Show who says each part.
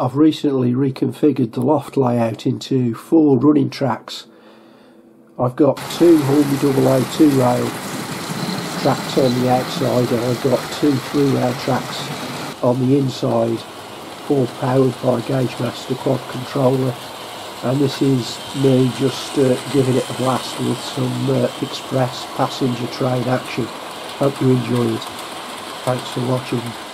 Speaker 1: I've recently reconfigured the loft layout into four running tracks. I've got two Hornby Dublo 2 rail tracks on the outside and I've got two three rail tracks on the inside all powered by Gaugemaster quad controller and this is me just uh, giving it a blast with some uh, express passenger train action. Hope you enjoy it. Thanks for watching.